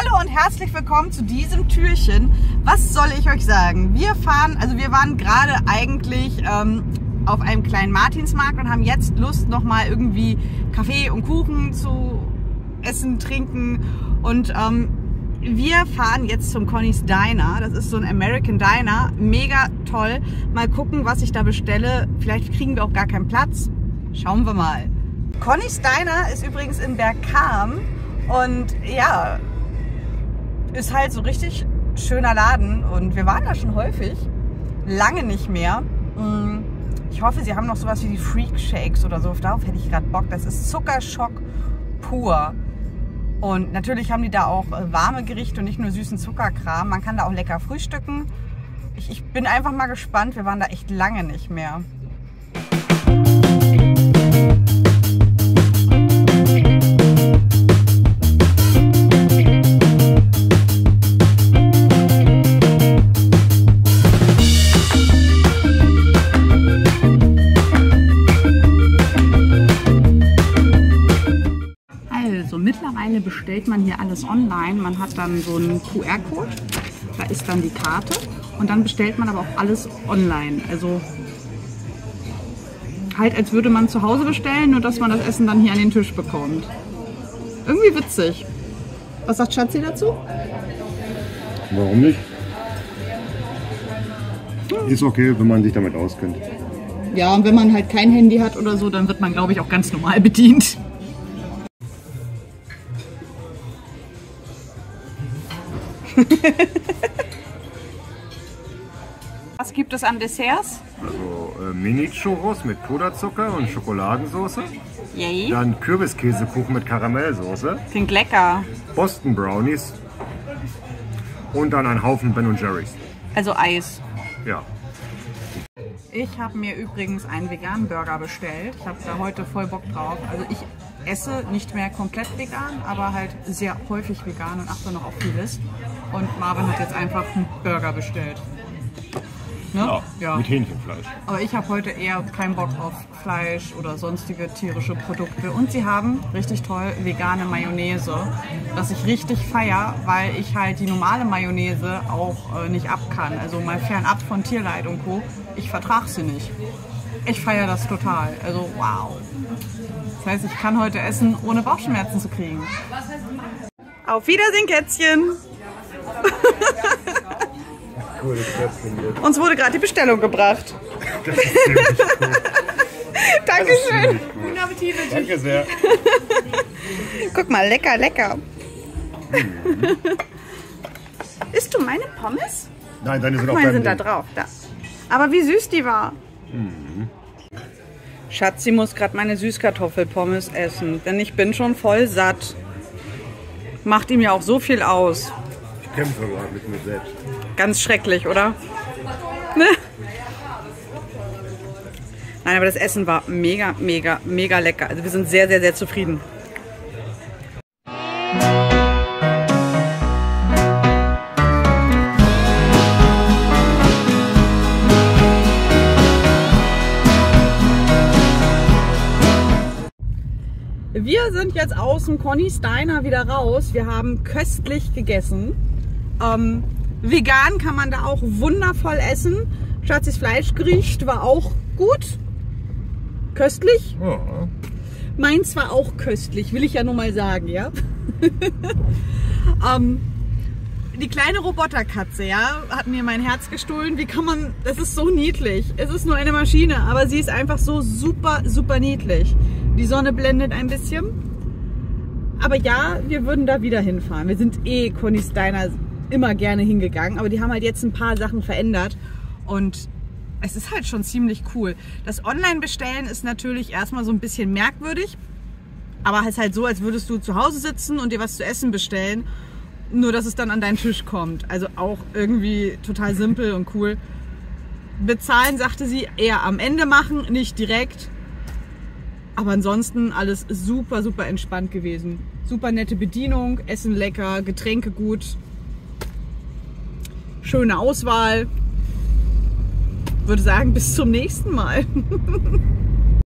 Hallo und herzlich willkommen zu diesem Türchen. Was soll ich euch sagen? Wir fahren, also wir waren gerade eigentlich ähm, auf einem kleinen Martinsmarkt und haben jetzt Lust nochmal irgendwie Kaffee und Kuchen zu essen, trinken und ähm, wir fahren jetzt zum Conny's Diner. Das ist so ein American Diner. Mega toll. Mal gucken, was ich da bestelle. Vielleicht kriegen wir auch gar keinen Platz. Schauen wir mal. Conny's Diner ist übrigens in Bergkam. Und ja, ist halt so richtig schöner Laden. Und wir waren da schon häufig. Lange nicht mehr. Mm, ich hoffe, sie haben noch sowas wie die Freak Shakes oder so. Darauf hätte ich gerade Bock. Das ist Zuckerschock pur. Und natürlich haben die da auch äh, warme Gerichte und nicht nur süßen Zuckerkram. Man kann da auch lecker frühstücken. Ich, ich bin einfach mal gespannt. Wir waren da echt lange nicht mehr. Mittlerweile bestellt man hier alles online. Man hat dann so einen QR-Code, da ist dann die Karte und dann bestellt man aber auch alles online. Also halt als würde man zu Hause bestellen, nur dass man das Essen dann hier an den Tisch bekommt. Irgendwie witzig. Was sagt Schatzi dazu? Warum nicht? Ist okay, wenn man sich damit auskennt. Ja, und wenn man halt kein Handy hat oder so, dann wird man, glaube ich, auch ganz normal bedient. Was gibt es an Desserts? Also äh, Mini-Churros mit Puderzucker und Schokoladensauce. Yay. Dann Kürbiskäsekuchen mit Karamellsoße. Klingt lecker. Boston Brownies. Und dann ein Haufen Ben Jerry's. Also Eis. Ja. Ich habe mir übrigens einen veganen Burger bestellt. Ich habe da heute voll Bock drauf. Also ich esse nicht mehr komplett vegan, aber halt sehr häufig vegan und achte noch auf vieles. Und Marvin hat jetzt einfach einen Burger bestellt. Ne? Mit Hähnchenfleisch. Aber ich habe heute eher keinen Bock auf Fleisch oder sonstige tierische Produkte. Und sie haben richtig toll vegane Mayonnaise, das ich richtig feier, weil ich halt die normale Mayonnaise auch äh, nicht ab kann. Also mal fernab von Tierleid und Co. Ich vertrage sie nicht. Ich feiere das total. Also wow. Das heißt, ich kann heute essen, ohne Bauchschmerzen zu kriegen. Auf Wiedersehen, Kätzchen! Hier. Uns wurde gerade die Bestellung gebracht. Das ist ziemlich cool. Dankeschön. Guten Appetit. Danke sehr. Guck mal, lecker, lecker. Isst du meine Pommes? Nein, deine sind mal, deinem sind da Ding. drauf. Da. Aber wie süß die war. Schatzi muss gerade meine Süßkartoffelpommes essen, denn ich bin schon voll satt. Macht ihm ja auch so viel aus. Kämpfe gerade mit mir selbst. Ganz schrecklich, oder? Ne? Nein, aber das Essen war mega, mega, mega lecker. Also wir sind sehr, sehr, sehr zufrieden. Wir sind jetzt aus dem Conny's Diner wieder raus. Wir haben köstlich gegessen. Ähm, vegan kann man da auch wundervoll essen. Schatzis Fleischgericht war auch gut. Köstlich. Ja. Meins war auch köstlich, will ich ja nur mal sagen, ja. ähm, die kleine Roboterkatze, ja, hat mir mein Herz gestohlen. Wie kann man, das ist so niedlich. Es ist nur eine Maschine, aber sie ist einfach so super, super niedlich. Die Sonne blendet ein bisschen. Aber ja, wir würden da wieder hinfahren. Wir sind eh Conny's Diner immer gerne hingegangen, aber die haben halt jetzt ein paar Sachen verändert und es ist halt schon ziemlich cool. Das Online-Bestellen ist natürlich erstmal so ein bisschen merkwürdig, aber es ist halt so, als würdest du zu Hause sitzen und dir was zu essen bestellen, nur dass es dann an deinen Tisch kommt. Also auch irgendwie total simpel und cool. Bezahlen, sagte sie, eher am Ende machen, nicht direkt. Aber ansonsten alles super, super entspannt gewesen. Super nette Bedienung, Essen lecker, Getränke gut. Schöne Auswahl. Würde sagen, bis zum nächsten Mal.